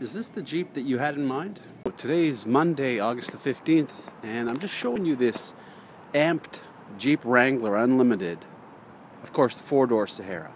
Is this the Jeep that you had in mind? Today is Monday, August the 15th, and I'm just showing you this amped Jeep Wrangler Unlimited. Of course, the four door Sahara.